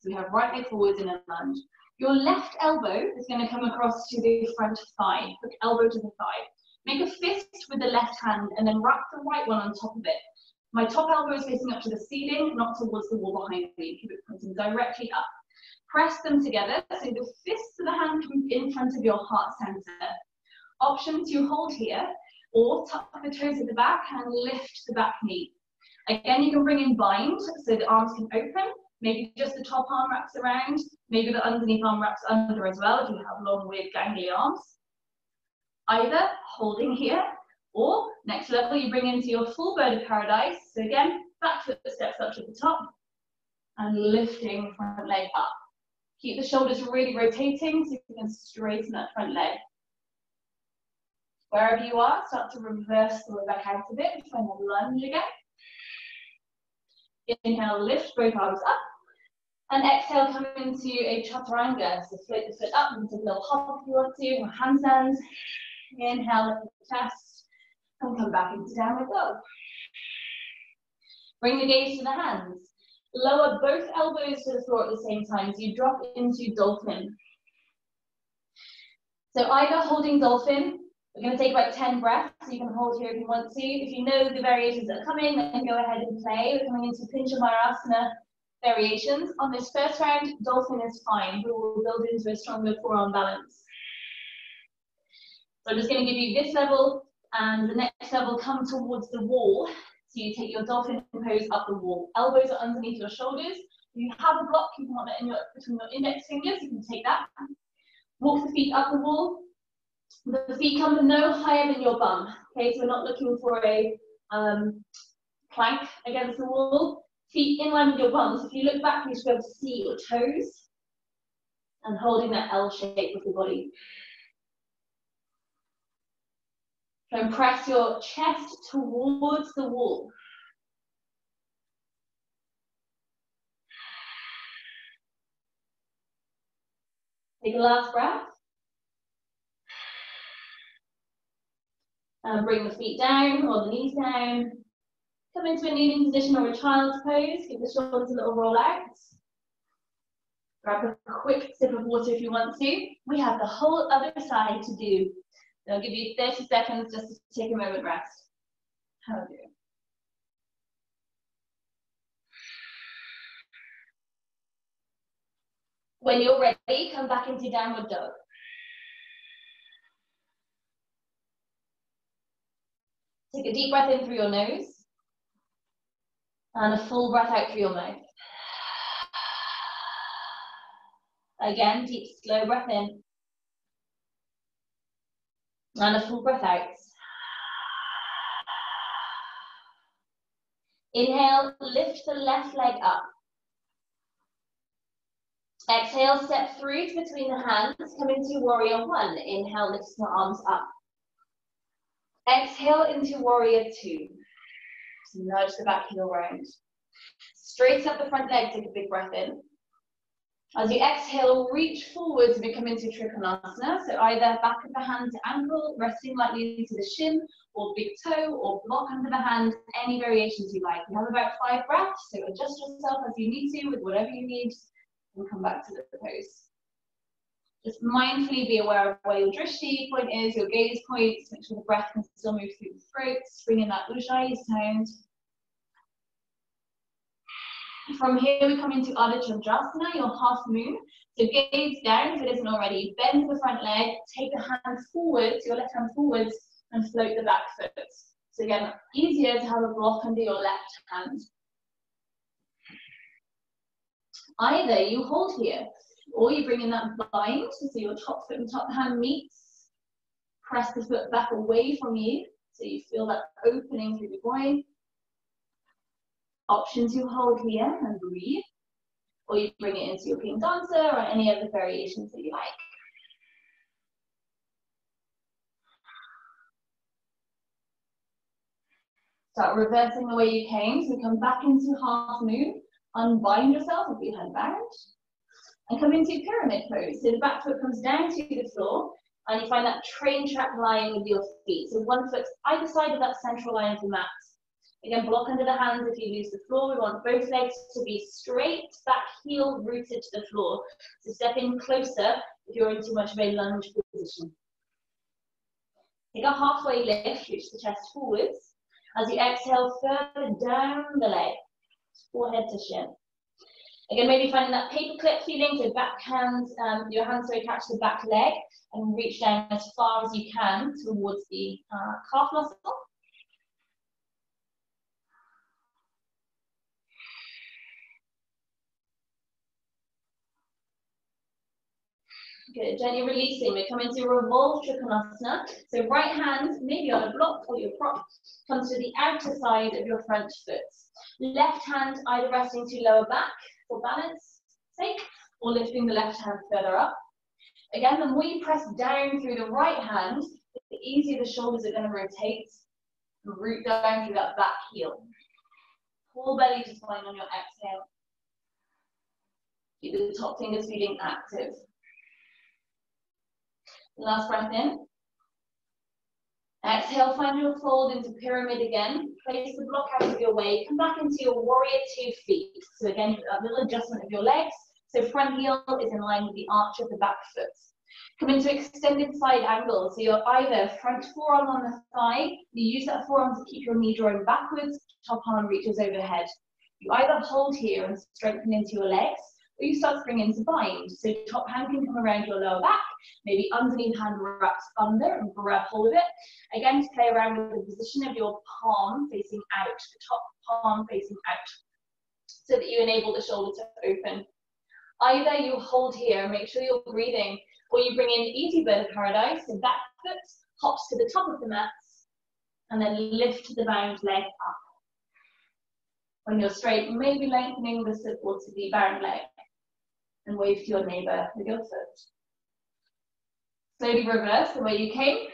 Speaker 1: So we have right leg forwards in a lunge. Your left elbow is going to come across to the front thigh. Elbow to the thigh. Make a fist with the left hand and then wrap the right one on top of it. My top elbow is facing up to the ceiling, not towards the wall behind me. Keep it pointing directly up. Press them together, so the fists of the hand in front of your heart center. Option to hold here, or tuck the toes at the back and lift the back knee. Again, you can bring in bind, so the arms can open. Maybe just the top arm wraps around. Maybe the underneath arm wraps under as well if you have long, weird, gangly arms. Either holding mm-hmm. here, or next level, you bring into your full bird of paradise. So again, back foot steps up to the top and lifting front leg up. Keep the shoulders really rotating so you can straighten that front leg. Wherever you are, start to reverse the way back out of it. Try and lunge again. Inhale, lift both arms up. And exhale, come into a chaturanga. So float the foot up into a little hop if you want to, or handstands. Inhale, lift the chest and come back into downward dog. Bring the gaze to the hands. Lower both elbows to the floor at the same time as you drop into dolphin. So either holding dolphin, we're going to take about 10 breaths. You can hold here if you want to. If you know the variations that are coming, then go ahead and play. We're coming into Pincha Mayurasana variations. On this first round, dolphin is fine. We will build into a stronger forearm balance. So I'm just going to give you this level and the next level come towards the wall. So you take your dolphin pose up the wall. Elbows are underneath your shoulders. If you have a block, you can hold it in your, between your index fingers. You can take that. Walk the feet up the wall. The feet come no higher than your bum. Okay, so we're not looking for a um, plank against the wall. Feet in line with your bum. So if you look back, you should be able to see your toes and holding that L shape with the body. And press your chest towards the wall. Take a last breath. And bring the feet down or the knees down. Come into a kneeling position or a child's pose. Give the shoulders a little roll out. Grab a quick sip of water if you want to. We have the whole other side to do. I'll give you 30 seconds just to take a moment rest. You? When you're ready, come back into downward dog. Take a deep breath in through your nose and a full breath out through your mouth. Again, deep, slow breath in. And a full breath out. Inhale, lift the left leg up. Exhale, step through to between the hands, come into warrior one. Inhale, lift the arms up. Exhale into warrior two. Nudge the back heel round. Straight up the front leg, take a big breath in. As you exhale, reach forward to become into Trikonasana. So either back of the hand to ankle, resting lightly into the shin, or big toe, or block under the hand, any variations you like. You have about five breaths, so adjust yourself as you need to with whatever you need, and come back to the pose. Just mindfully be aware of where your drishti point is, your gaze points, make sure the breath can still move through the throat, bring in that ujjayi sound. From here, we come into Ardha Chandrasana, your half moon. So gaze down if it isn't already. Bend the front leg, take the hand forwards, your left hand forwards, and float the back foot. So again, easier to have a block under your left hand. Either you hold here, or you bring in that bind, so your top foot and top hand meets. Press the foot back away from you, so you feel that opening through the groin. Option you hold here and breathe, or you bring it into your king dancer or any other variations that you like. Start reversing the way you came, so come back into half moon, unbind yourself if you had bound, and come into pyramid pose. So the back foot comes down to the floor and you find that train track line with your feet. So one foot's either side of that central line of the mat. Again, block under the hands if you lose the floor. We want both legs to be straight, back heel rooted to the floor. So step in closer if you're in too much of a lunge position. Take a halfway lift, reach the chest forwards. As you exhale further down the leg, forehead to shin. Again, maybe finding that paperclip feeling, so back hands, um, your hands so catch the back leg and reach down as far as you can towards the uh, calf muscle. Good, gently releasing. We come into revolve trikonasana. So right hand, maybe on a block or your prop, comes to the outer side of your front foot. Left hand either resting to lower back, for balance sake, or lifting the left hand further up. Again, the more you press down through the right hand, the easier the shoulders are going to rotate root down through that back heel. Pull belly to spine on your exhale. Keep the top fingers feeling active. Last breath in. Exhale, find your fold into pyramid again. Place the block out of your way. Come back into your warrior two feet. So again, a little adjustment of your legs. So front heel is in line with the arch of the back foot. Come into extended side angle. So you're either front forearm on the thigh, you use that forearm to keep your knee drawing backwards, top arm reaches overhead. You either hold here and strengthen into your legs, you start springing into bind. So top hand can come around your lower back, maybe underneath hand wraps under and grab hold of it. Again, to play around with the position of your palm facing out, the top palm facing out, so that you enable the shoulder to open. Either you hold here, make sure you're breathing, or you bring in easy bird of paradise, so back foot hops to the top of the mat, and then lift the bound leg up. When you're straight, maybe lengthening the support to the bound leg and wave to your neighbor with your foot. Slowly reverse the way you came.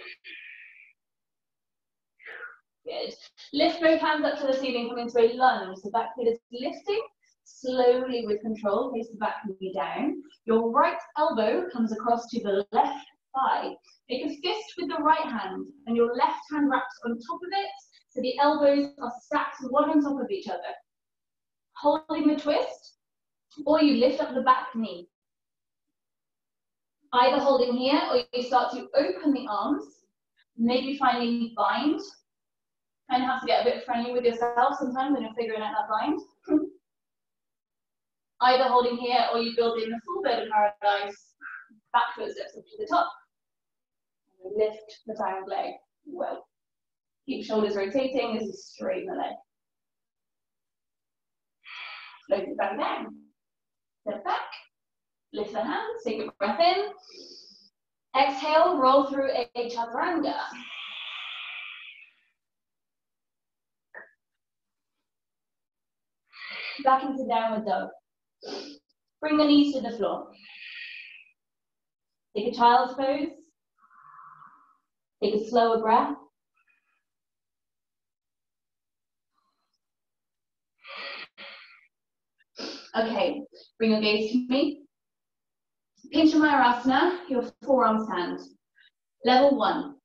Speaker 1: Good. Lift both hands up to the ceiling, come into a lunge. The back foot is lifting slowly with control, face the back knee down. Your right elbow comes across to the left thigh. Make a fist with the right hand, and your left hand wraps on top of it, so the elbows are stacked one on top of each other. Holding the twist, or you lift up the back knee. Either holding here or you start to open the arms, maybe finding bind. Kind of have to get a bit friendly with yourself sometimes when you're figuring out that bind. Either holding here or you build in the full bird of paradise, back foot steps up to the top. Lift the down leg well. Keep shoulders rotating as you straighten the leg. Float it back down. Step back, lift the hands, take a breath in. Exhale, roll through a chaturanga. Back into downward dog. Bring the knees to the floor. Take a child's pose. Take a slower breath. Okay, bring your gaze to me. Pincha Mayurasana, your forearm stand. Level one,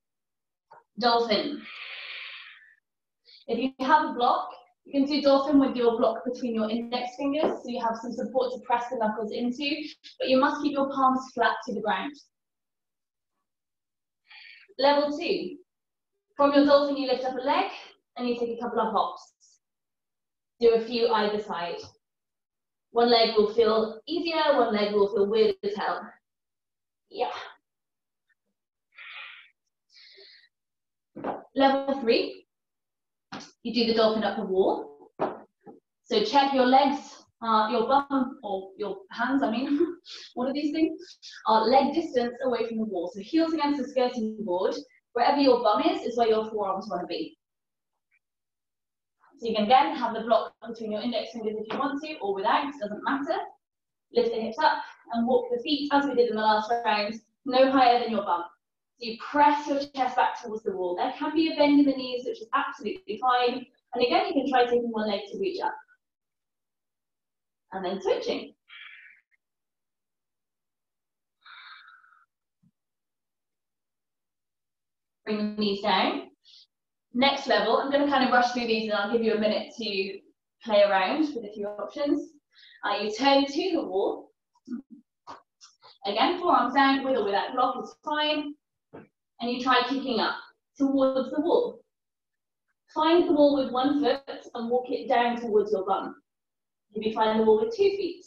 Speaker 1: dolphin. If you have a block, you can do dolphin with your block between your index fingers, so you have some support to press the knuckles into, but you must keep your palms flat to the ground. Level two, from your dolphin you lift up a leg and you take a couple of hops. Do a few either side. One leg will feel easier, one leg will feel weird as hell. Yeah. Level three, you do the dolphin up the wall. So check your legs, uh, your bum, or your hands, I mean, what are these things? Are leg distance away from the wall. So heels against the skirting board. Wherever your bum is, is where your forearms want to be. So you can again have the block between your index fingers if you want to, or without, it doesn't matter. Lift the hips up and walk the feet as we did in the last round, no higher than your bum. So you press your chest back towards the wall. There can be a bend in the knees, which is absolutely fine. And again, you can try taking one leg to reach up. And then switching. Bring the knees down. Next level, I'm going to kind of rush through these and I'll give you a minute to play around with a few options. Uh, you turn to the wall. Again, forearms down, with or without block is fine. And you try kicking up towards the wall. Find the wall with one foot and walk it down towards your bum. Maybe find the wall with two feet.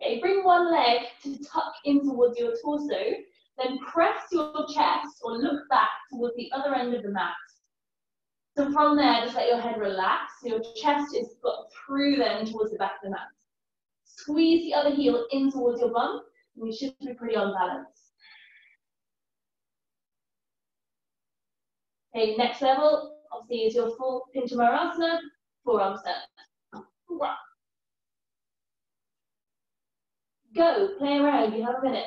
Speaker 1: Okay, bring one leg to tuck in towards your torso, then press your chest or look back towards the other end of the mat. So from there, just let your head relax. Your chest is got through then towards the back of the mat. Squeeze the other heel in towards your bum, and you should be pretty on balance. Okay, next level, obviously, is your full Pincha Mayurasana, forearm set. Go, play around, you have a minute.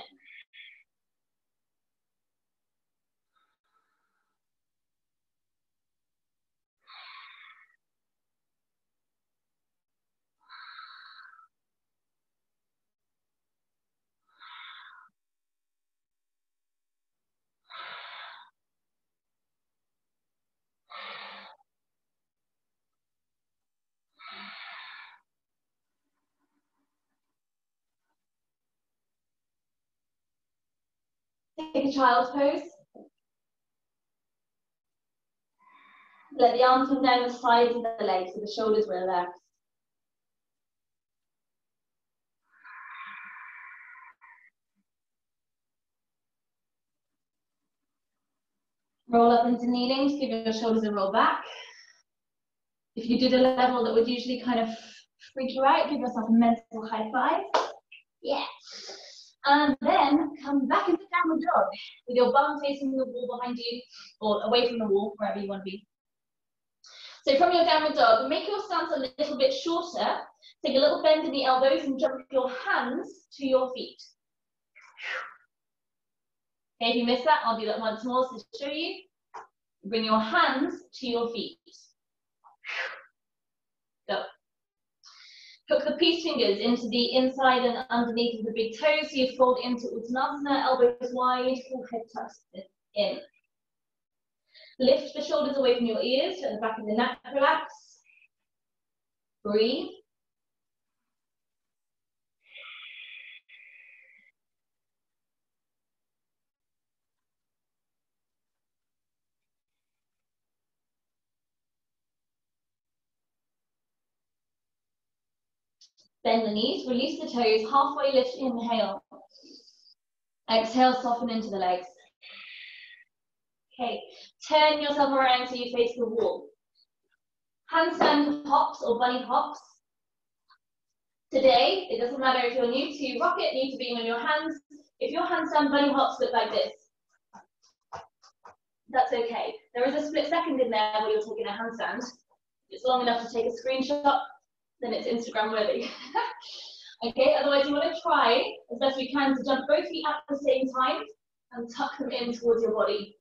Speaker 1: Child's pose. Let the arms come down the sides of the legs so the shoulders relax. Roll up into kneeling to give your shoulders a roll back. If you did a level that would usually kind of freak you out, give yourself a mental high five. Yeah. And then come back into downward dog with your bum facing the wall behind you or away from the wall, wherever you want to be. So from your downward dog, make your stance a little bit shorter. Take a little bend in the elbows and jump your hands to your feet. Okay, if you missed that, I'll do that once more to show you. Bring your hands to your feet. Go. Hook the peace fingers into the inside and underneath of the big toes. So you fold into Uttanasana, elbows wide, forehead tucks in. Lift the shoulders away from your ears, let the back of the neck relax. Breathe. Bend the knees, release the toes, halfway lift, inhale. Exhale, soften into the legs. Okay, turn yourself around so you face the wall. Handstand hops or bunny hops. Today, it doesn't matter if you're new to rocket, new to being on your hands. If your handstand bunny hops look like this, that's okay. There is a split second in there where you're taking a handstand. It's long enough to take a screenshot then it's Instagram worthy. Okay, otherwise you want to try as best we can to jump both feet at the same time and tuck them in towards your body.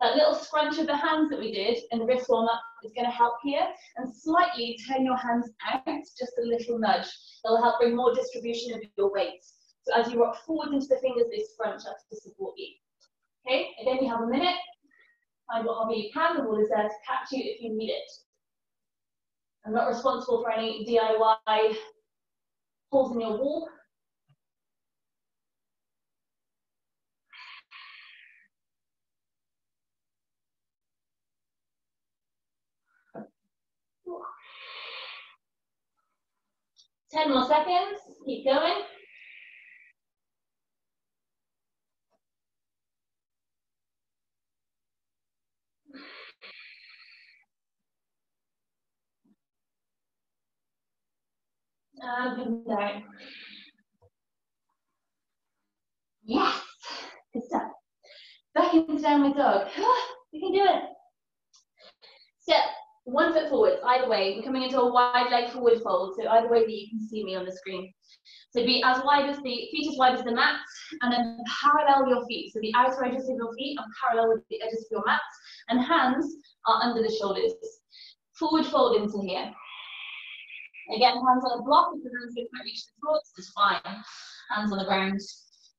Speaker 1: That little scrunch of the hands that we did in the wrist warm up is going to help here. And slightly turn your hands out, just a little nudge. It'll help bring more distribution of your weight. So as you rock forward into the fingers, they scrunch up to support you. Okay, again, you have a minute. Find what hobby you can. The wall is there to catch you if you need it. I'm not responsible for any DIY holes in your wall. Ten more seconds, keep going. And down. Yes, good stuff. Back into downward dog. you can do it. Step one foot forward, either way. We're coming into a wide leg forward fold, so either way that you can see me on the screen. So be as wide as the feet as wide as the mat, and then parallel your feet. So the outer edges of your feet are parallel with the edges of your mat, and hands are under the shoulders. Forward fold into here. Again, hands on the block, if the hands don't reach the floor, it's fine. Hands on the ground.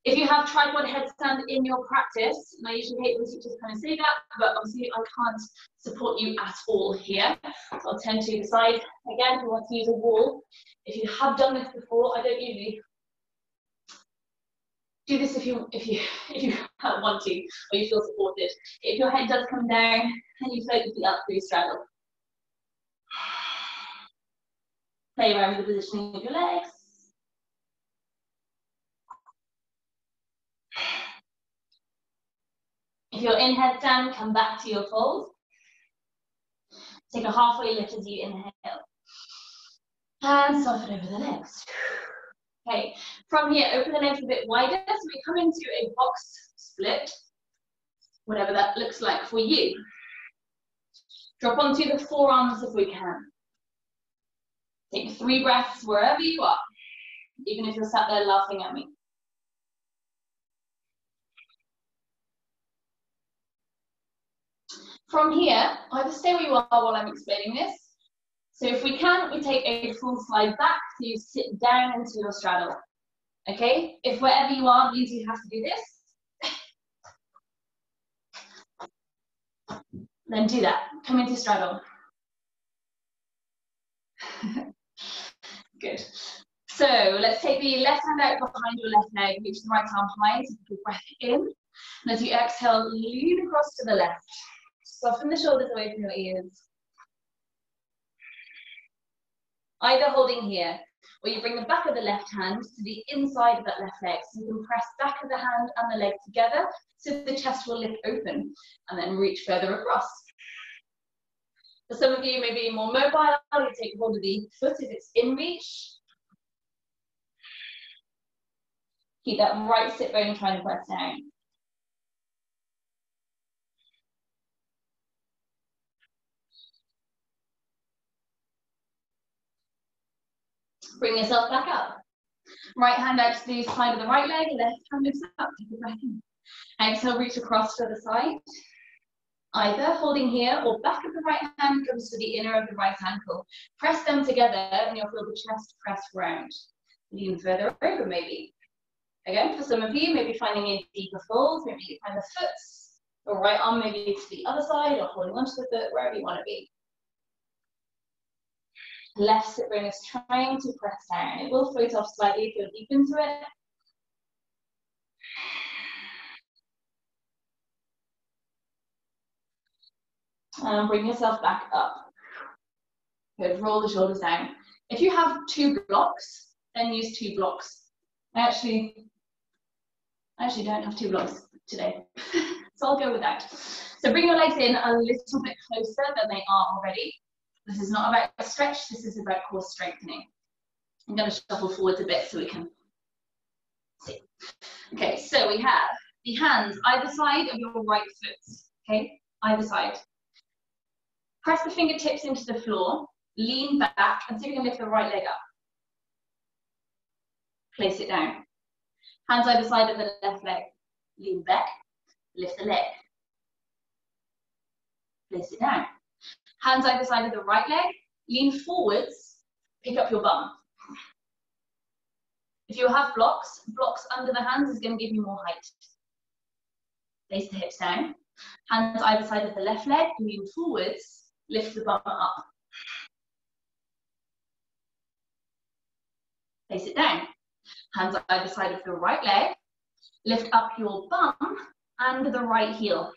Speaker 1: If you have tripod headstand in your practice, and I usually hate when teachers kind of say that, but obviously I can't support you at all here. So I'll turn to the side. Again, if you want to use a wall, if you have done this before, I don't usually do this if you if you if you want to or you feel supported. If your head does come down, and you float the feet up through straddle. Play around with the positioning of your legs. If you're in headstand, come back to your fold. Take a halfway lift as you inhale. And soften over the legs. Okay, from here, open the legs a bit wider. So we come into a box split, whatever that looks like for you. Drop onto the forearms if we can. Take three breaths wherever you are, even if you're sat there laughing at me. From here, either stay where you are while I'm explaining this. So if we can, we take a full slide back so you sit down into your straddle. Okay? If wherever you are means you have to do this, then do that. Come into straddle. So let's take the left hand out behind your left leg, reach the right arm high, take a breath in. And as you exhale, lean across to the left. Soften the shoulders away from your ears. Either holding here, or you bring the back of the left hand to the inside of that left leg. So you can press back of the hand and the leg together so the chest will lift open and then reach further across. For some of you, maybe more mobile, you take hold of the foot if it's in reach. Keep that right sit bone trying to press down. Bring yourself back up. Right hand out to the side of the right leg, left hand lifts up, take a breath in. Exhale, reach across to the side. Either holding here or back of the right hand comes to the inner of the right ankle. Press them together and you'll feel the chest press round. Lean further over maybe. Again, for some of you, maybe finding a deeper fold, maybe you find the foot or right arm maybe to the other side or holding onto the foot, wherever you want to be. Left sit bone is trying to press down. It will float off slightly if you're deep into it. And bring yourself back up. Good, roll the shoulders down. If you have two blocks, then use two blocks. I actually, I actually don't have two blocks today, so I'll go with that. So bring your legs in a little bit closer than they are already. This is not about stretch, this is about core strengthening. I'm going to shuffle forwards a bit so we can see. Okay, so we have the hands either side of your right foot, okay, either side. Press the fingertips into the floor, lean back, and see if you can lift the right leg up. place it down. Hands either side of the left leg, lean back, lift the leg. Place it down. Hands either side of the right leg, lean forwards, pick up your bum. If you have blocks, blocks under the hands is going to give you more height. Place the hips down. Hands either side of the left leg, lean forwards, lift the bum up. Place it down. Hands either side of the right leg, lift up your bum and the right heel.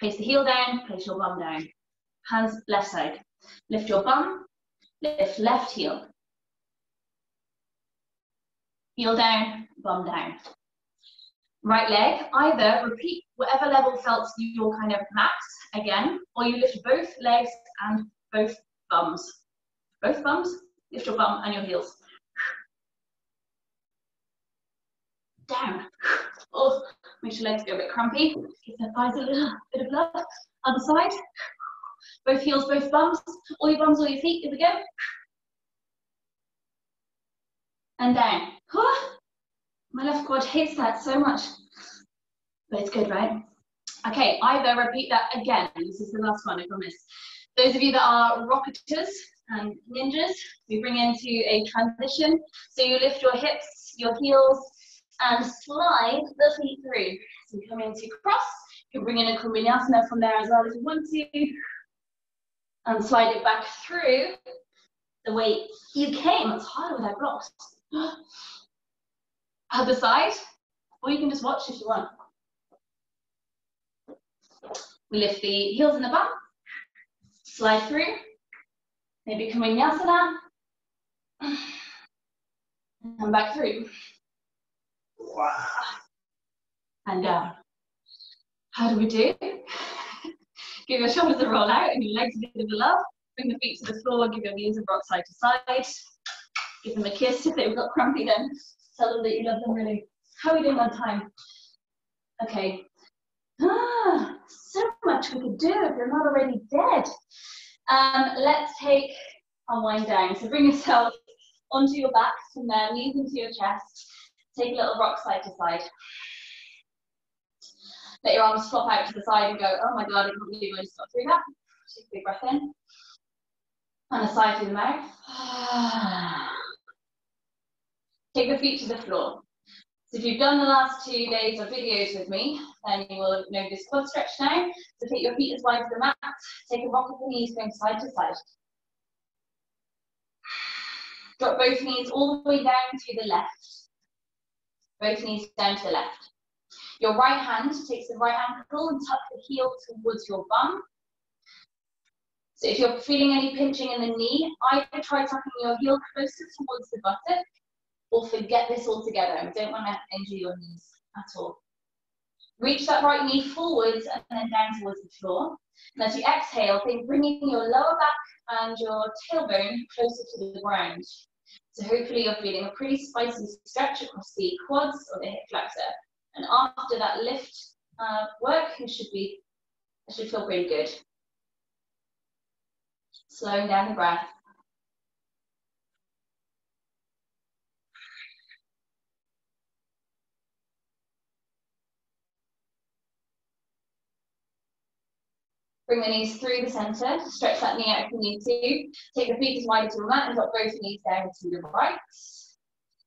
Speaker 1: Place the heel down, place your bum down. Hands left side. Lift your bum, lift left heel. Heel down, bum down. Right leg, either repeat whatever level felt your kind of max again, or you lift both legs and both bums. Both bums, lift your bum and your heels. Down. Oh, make sure legs go a bit crampy. Give the thighs a little bit of love. Other side. Both heels, both bums. All your bums, all your feet. Here we go. And down. My left quad hates that so much. But it's good, right? Okay, either repeat that again. This is the last one, I promise. Those of you that are rocketers and ninjas, we bring into a transition. So you lift your hips, your heels, and slide the feet through. So come into cross, you can bring in a Kumbhayasana from there as well if you want to, and slide it back through the way you came. It's harder with without blocks. Other side, or you can just watch if you want. We lift the heels in the bum, slide through, maybe Kumbhayasana, and back through. And down. How do we do? give your shoulders a roll out and your legs a bit of a love. Bring the feet to the floor, give your knees a rock side to side. Give them a kiss if they've got crumpy then. Tell them that you love them really. How are we doing on time? Okay. Ah, so much we could do if you're not already dead. Um, let's take our wind down. So bring yourself onto your back from there, knees into your chest. Take a little rock side to side. Let your arms flop out to the side and go, oh my God, I can't believe I just got through that. Take a big breath in. And a sigh through the mouth. Take the feet to the floor. So if you've done the last two days of videos with me, then you will know this quad stretch now. So take your feet as wide as the mat. Take a rock of the knees going side to side. Drop both knees all the way down to the left. Both knees down to the left. Your right hand takes the right ankle and tuck the heel towards your bum. So if you're feeling any pinching in the knee, either try tucking your heel closer towards the buttock or forget this altogether. We don't want to injure your knees at all. Reach that right knee forwards and then down towards the floor. And as you exhale, think bringing your lower back and your tailbone closer to the ground. So hopefully you're feeling a pretty spicy stretch across the quads or the hip flexor. And after that lift uh, work, it should be, it should feel pretty good. Slowing down the breath. Bring the knees through the center. Stretch that knee out if you need to. Take the feet as wide as your mat and drop both knees down to the right.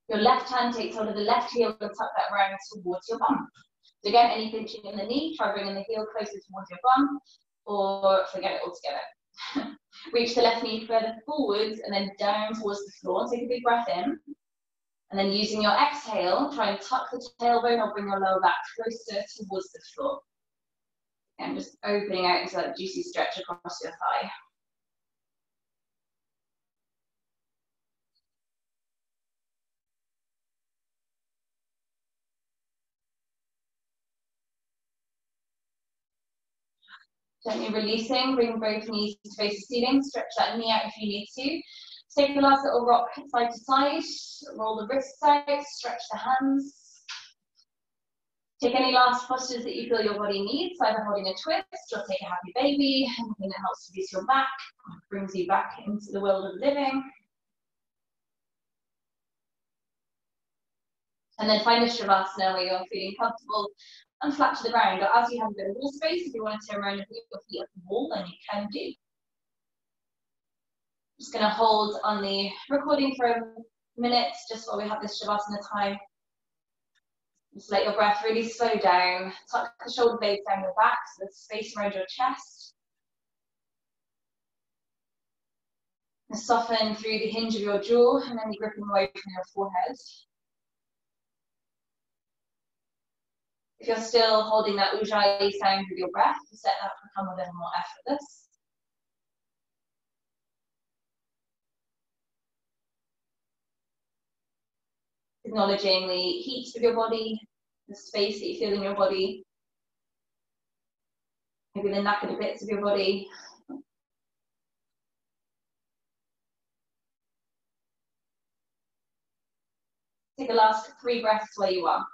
Speaker 1: Your left hand takes hold of the left heel and tuck that round towards your bum. So again, any pinching in the knee, try bringing the heel closer towards your bum or forget it altogether. Reach the left knee further forwards and then down towards the floor. Take a big breath in. And then using your exhale, try and tuck the tailbone or bring your lower back closer towards the floor. And just opening out into that juicy stretch across your thigh. Gently releasing, bring both knees to face the ceiling, stretch that knee out if you need to. Take the last little rock side to side, roll the wrists out, stretch the hands. Take any last postures that you feel your body needs, either holding a twist or take a happy baby, anything that helps boost your back, brings you back into the world of living. And then find a Shavasana where you're feeling comfortable and flat to the ground. Or as you have a bit of wall space, if you want to turn around and put your feet up the wall, then you can do. Just going to hold on the recording for a minute, just while we have this Shavasana time. Just let your breath really slow down. Tuck the shoulder blades down your back, so there's space around your chest. And soften through the hinge of your jaw and then gripping away from your forehead. If you're still holding that ujjayi sound with your breath, set that to become a little more effortless. Acknowledging the heat of your body, the space that you feel in your body, maybe the knackered bits of your body. Take the last three breaths where you are.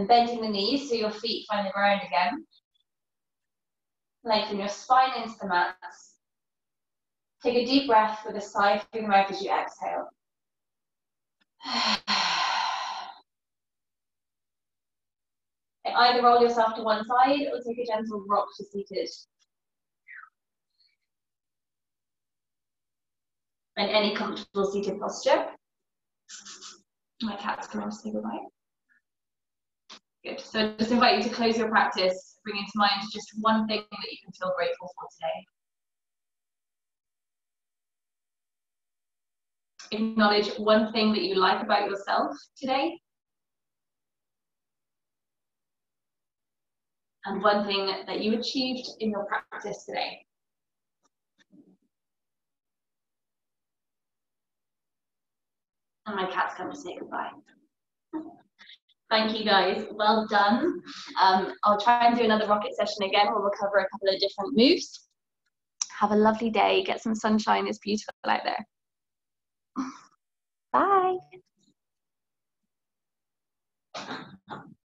Speaker 1: And bending the knees so your feet find the ground again. Lengthen your spine into the mat. Take a deep breath with a sigh through the mouth as you exhale. Either roll yourself to one side or take a gentle rock to seated. And any comfortable seated posture. My cat's coming to say goodbye. Good. So just invite you to close your practice, bring into mind just one thing that you can feel grateful for today. Acknowledge one thing that you like about yourself today. And one thing that you achieved in your practice today. And my cat's come to say goodbye. Thank you guys, well done. Um, I'll try and do another rocket session again where we'll cover a couple of different moves. Have a lovely day, get some sunshine, it's beautiful out there. Bye.